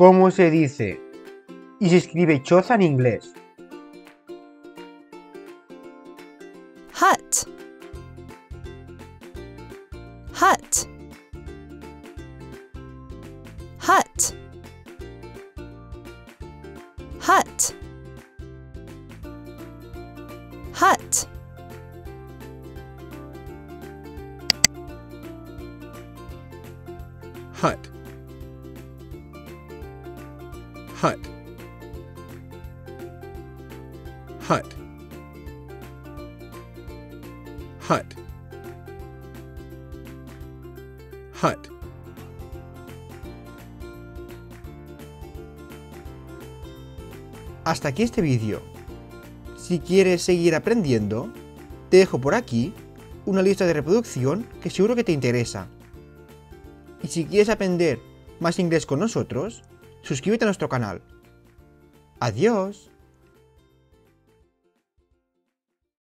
¿Cómo se dice? Y se escribe choza en inglés. hut. Hut. Hut. Hut. Hut. Hut hut hut hut hut Hasta aquí este vídeo. Si quieres seguir aprendiendo, te dejo por aquí una lista de reproducción que seguro que te interesa. Y si quieres aprender más inglés con nosotros, suscríbete a nuestro canal. Adiós.